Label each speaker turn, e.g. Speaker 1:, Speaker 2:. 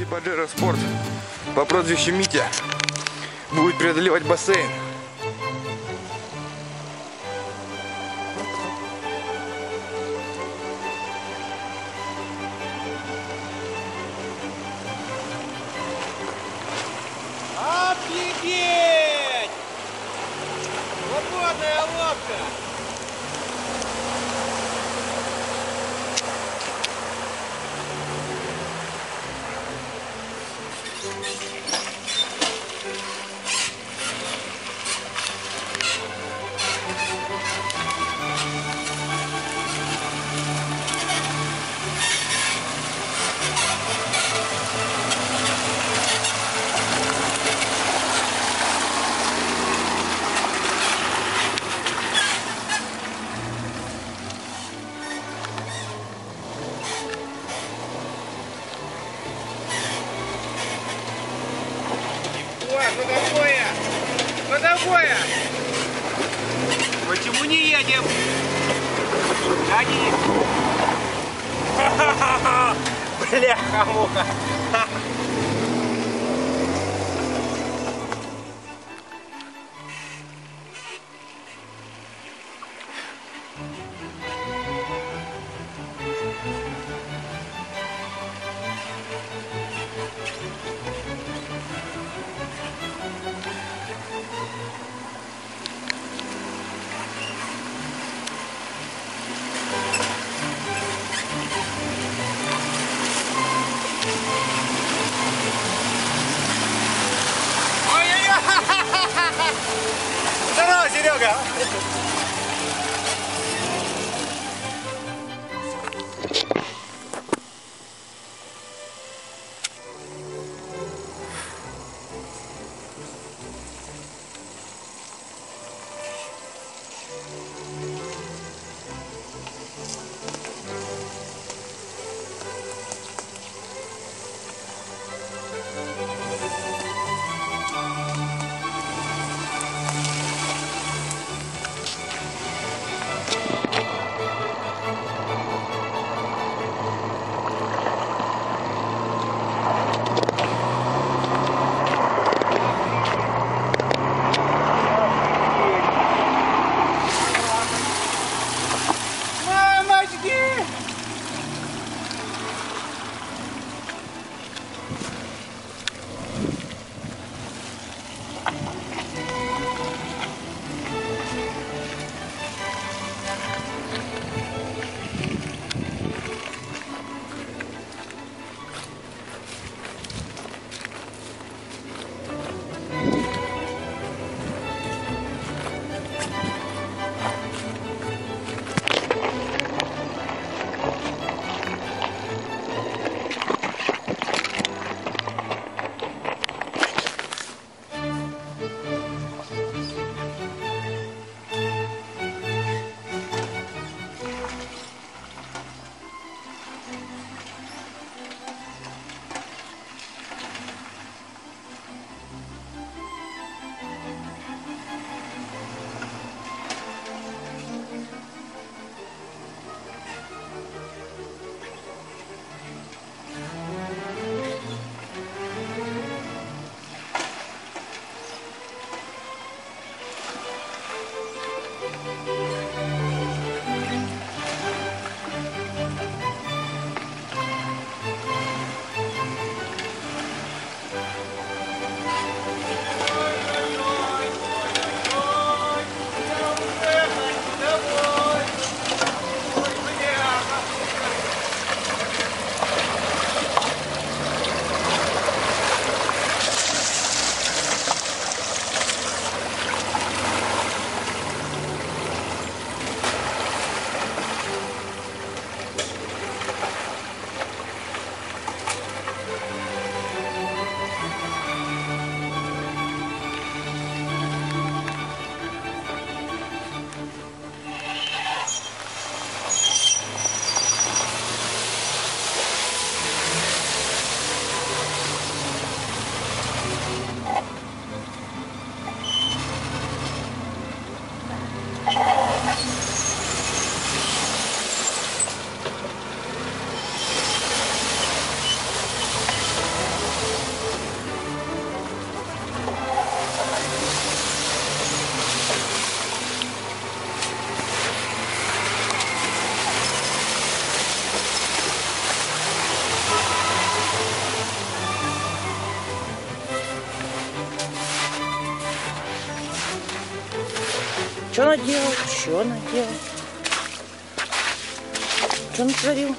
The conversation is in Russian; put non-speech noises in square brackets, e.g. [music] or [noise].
Speaker 1: Мити Паджеро Спорт по прозвищу Митя будет преодолевать бассейн.
Speaker 2: Офигеть! Свободная лодка! Что такое? Почему не едем? Гони! [laughs] Бляха-муха! [laughs] Diogo. Что наделал? Что наделал? Что натворил?